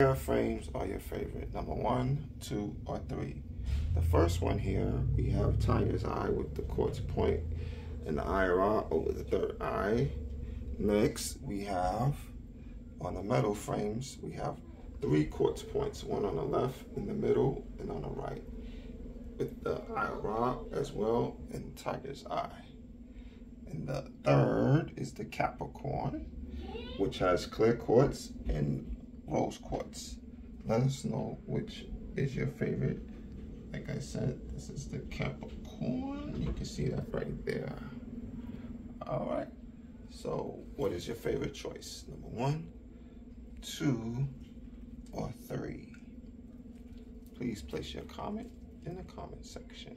Pair frames are your favorite? Number one, two, or three? The first one here, we have Tiger's Eye with the quartz point and the IRR over the third eye. Next, we have on the metal frames, we have three quartz points, one on the left, in the middle, and on the right. With the IRR as well, and Tiger's Eye. And the third is the Capricorn, which has clear quartz and rose quartz. Let us know which is your favorite. Like I said, this is the Capricorn. You can see that right there. All right. So what is your favorite choice? Number one, two, or three? Please place your comment in the comment section.